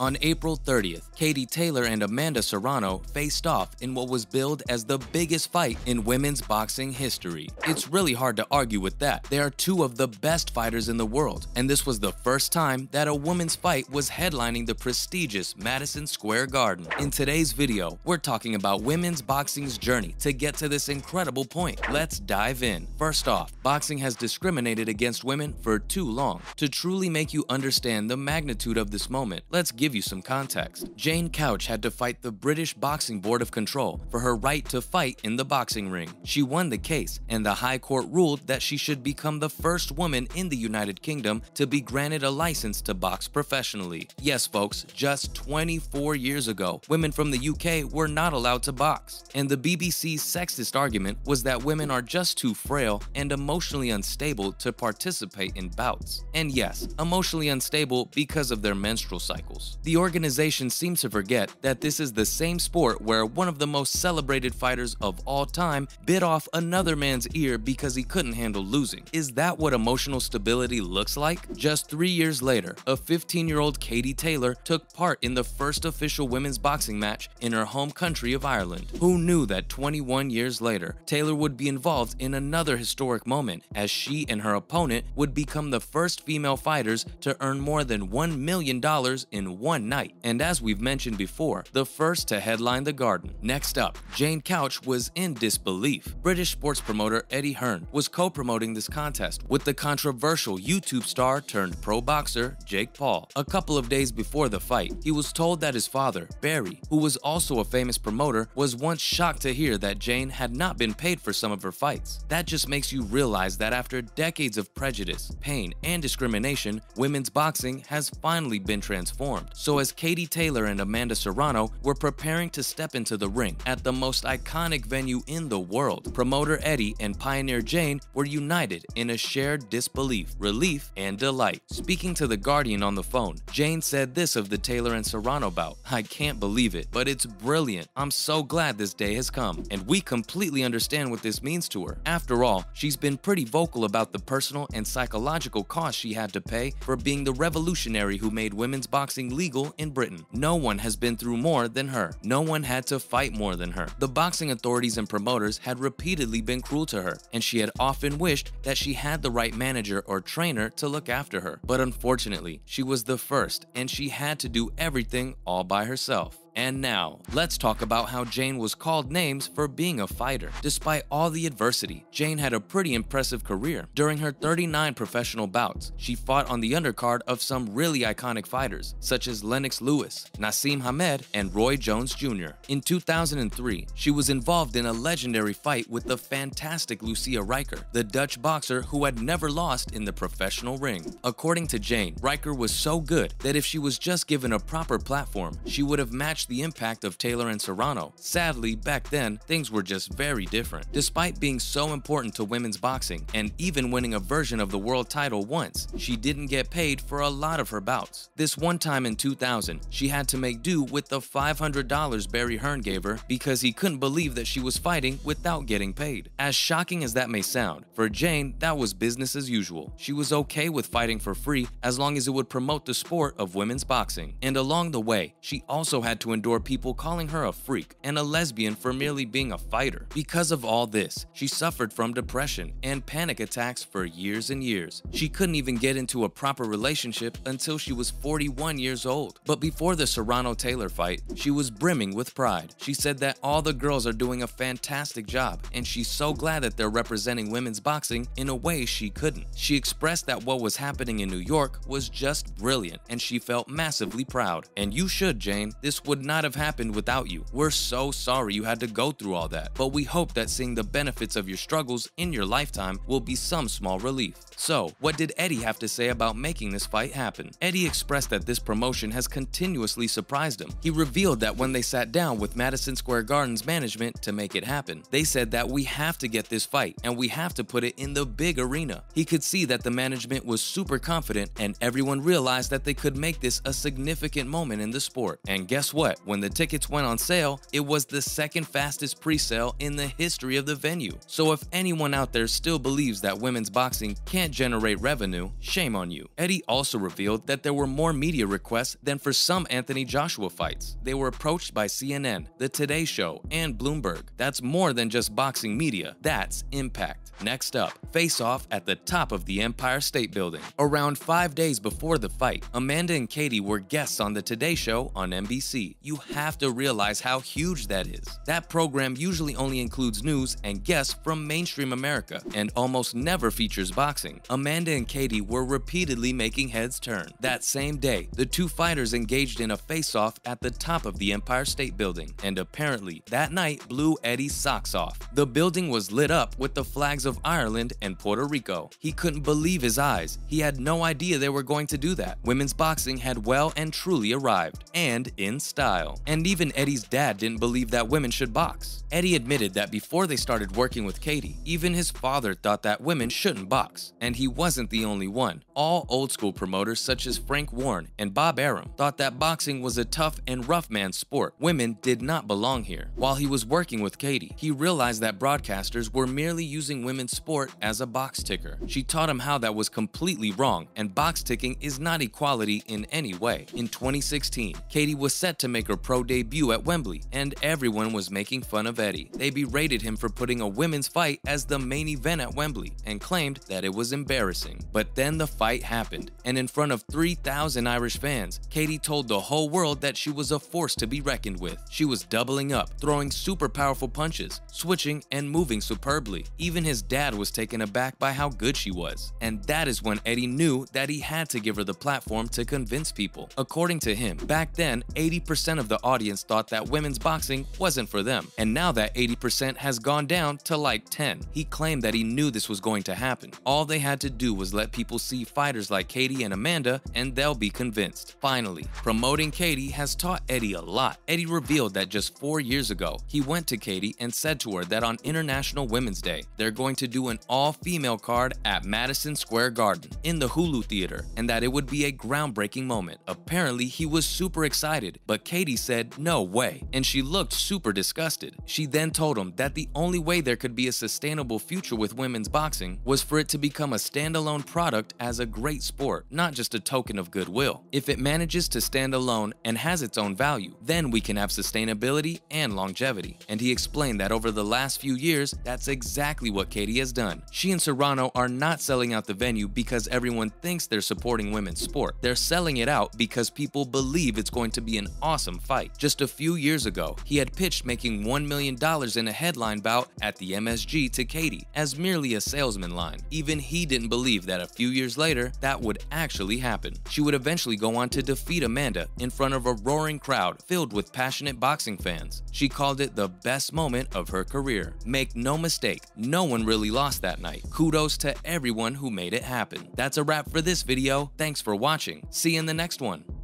On April 30th, Katie Taylor and Amanda Serrano faced off in what was billed as the biggest fight in women's boxing history. It's really hard to argue with that. They are two of the best fighters in the world, and this was the first time that a women's fight was headlining the prestigious Madison Square Garden. In today's video, we're talking about women's boxing's journey to get to this incredible point. Let's dive in. First off, boxing has discriminated against women for too long. To truly make you understand the magnitude of this moment, let's give give you some context. Jane Couch had to fight the British Boxing Board of Control for her right to fight in the boxing ring. She won the case, and the High Court ruled that she should become the first woman in the United Kingdom to be granted a license to box professionally. Yes, folks, just 24 years ago, women from the UK were not allowed to box. And the BBC's sexist argument was that women are just too frail and emotionally unstable to participate in bouts. And yes, emotionally unstable because of their menstrual cycles. The organization seems to forget that this is the same sport where one of the most celebrated fighters of all time bit off another man's ear because he couldn't handle losing. Is that what emotional stability looks like? Just three years later, a 15-year-old Katie Taylor took part in the first official women's boxing match in her home country of Ireland. Who knew that 21 years later, Taylor would be involved in another historic moment as she and her opponent would become the first female fighters to earn more than $1 million in one night, and as we've mentioned before, the first to headline the Garden. Next up, Jane Couch was in disbelief. British sports promoter Eddie Hearn was co-promoting this contest with the controversial YouTube star turned pro boxer Jake Paul. A couple of days before the fight, he was told that his father, Barry, who was also a famous promoter, was once shocked to hear that Jane had not been paid for some of her fights. That just makes you realize that after decades of prejudice, pain, and discrimination, women's boxing has finally been transformed. So as Katie Taylor and Amanda Serrano were preparing to step into the ring at the most iconic venue in the world, promoter Eddie and pioneer Jane were united in a shared disbelief, relief, and delight. Speaking to The Guardian on the phone, Jane said this of the Taylor and Serrano bout, I can't believe it, but it's brilliant. I'm so glad this day has come, and we completely understand what this means to her. After all, she's been pretty vocal about the personal and psychological cost she had to pay for being the revolutionary who made women's boxing legal in Britain. No one has been through more than her. No one had to fight more than her. The boxing authorities and promoters had repeatedly been cruel to her, and she had often wished that she had the right manager or trainer to look after her. But unfortunately, she was the first, and she had to do everything all by herself. And now, let's talk about how Jane was called names for being a fighter. Despite all the adversity, Jane had a pretty impressive career. During her 39 professional bouts, she fought on the undercard of some really iconic fighters, such as Lennox Lewis, Naseem Hamed, and Roy Jones Jr. In 2003, she was involved in a legendary fight with the fantastic Lucia Rijker, the Dutch boxer who had never lost in the professional ring. According to Jane, Rijker was so good that if she was just given a proper platform, she would have matched the impact of Taylor and Serrano. Sadly, back then, things were just very different. Despite being so important to women's boxing and even winning a version of the world title once, she didn't get paid for a lot of her bouts. This one time in 2000, she had to make do with the $500 Barry Hearn gave her because he couldn't believe that she was fighting without getting paid. As shocking as that may sound, for Jane, that was business as usual. She was okay with fighting for free as long as it would promote the sport of women's boxing. And along the way, she also had to endure people calling her a freak and a lesbian for merely being a fighter. Because of all this, she suffered from depression and panic attacks for years and years. She couldn't even get into a proper relationship until she was 41 years old. But before the Serrano-Taylor fight, she was brimming with pride. She said that all the girls are doing a fantastic job and she's so glad that they're representing women's boxing in a way she couldn't. She expressed that what was happening in New York was just brilliant and she felt massively proud. And you should, Jane. This would not have happened without you. We're so sorry you had to go through all that, but we hope that seeing the benefits of your struggles in your lifetime will be some small relief. So, what did Eddie have to say about making this fight happen? Eddie expressed that this promotion has continuously surprised him. He revealed that when they sat down with Madison Square Garden's management to make it happen, they said that we have to get this fight and we have to put it in the big arena. He could see that the management was super confident and everyone realized that they could make this a significant moment in the sport. And guess what? When the tickets went on sale, it was the second fastest pre-sale in the history of the venue. So if anyone out there still believes that women's boxing can't generate revenue, shame on you. Eddie also revealed that there were more media requests than for some Anthony Joshua fights. They were approached by CNN, The Today Show, and Bloomberg. That's more than just boxing media, that's impact. Next up, face off at the top of the Empire State Building. Around five days before the fight, Amanda and Katie were guests on The Today Show on NBC. You have to realize how huge that is. That program usually only includes news and guests from mainstream America and almost never features boxing. Amanda and Katie were repeatedly making heads turn. That same day, the two fighters engaged in a face-off at the top of the Empire State Building, and apparently, that night blew Eddie's socks off. The building was lit up with the flags of Ireland and Puerto Rico. He couldn't believe his eyes. He had no idea they were going to do that. Women's boxing had well and truly arrived, and in style. And even Eddie's dad didn't believe that women should box. Eddie admitted that before they started working with Katie, even his father thought that women shouldn't box, and he wasn't the only one. All old school promoters such as Frank Warren and Bob Arum thought that boxing was a tough and rough man's sport. Women did not belong here. While he was working with Katie, he realized that broadcasters were merely using women's sport as a box ticker. She taught him how that was completely wrong, and box ticking is not equality in any way. In 2016, Katie was set to make her pro debut at Wembley, and everyone was making fun of Eddie. They berated him for putting a women's fight as the main event at Wembley and claimed that it was embarrassing. But then the fight happened, and in front of 3,000 Irish fans, Katie told the whole world that she was a force to be reckoned with. She was doubling up, throwing super powerful punches, switching, and moving superbly. Even his dad was taken aback by how good she was, and that is when Eddie knew that he had to give her the platform to convince people. According to him, back then, 80% of the audience thought that women's boxing wasn't for them, and now that 80% has gone down to like 10. He claimed that he knew this was going to happen. All they had to do was let people see fighters like Katie and Amanda, and they'll be convinced. Finally, promoting Katie has taught Eddie a lot. Eddie revealed that just four years ago, he went to Katie and said to her that on International Women's Day, they're going to do an all-female card at Madison Square Garden in the Hulu Theater and that it would be a groundbreaking moment. Apparently, he was super excited, but Katie said no way, and she looked super disgusted. She then told him that the only way there could be a sustainable future with women's boxing was for it to become a standalone product as a great sport, not just a token of goodwill. If it manages to stand alone and has its own value, then we can have sustainability and longevity. And he explained that over the last few years, that's exactly what Katie has done. She and Serrano are not selling out the venue because everyone thinks they're supporting women's sport. They're selling it out because people believe it's going to be an awesome fight. Just a few years ago, he had pitched making $1 million in a headline bout at the MSG to Katie as merely a salesman line. Even he didn't believe that a few years later, that would actually happen. She would eventually go on to defeat Amanda in front of a roaring crowd filled with passionate boxing fans. She called it the best moment of her career. Make no mistake, no one really lost that night. Kudos to everyone who made it happen. That's a wrap for this video. Thanks for watching. See you in the next one.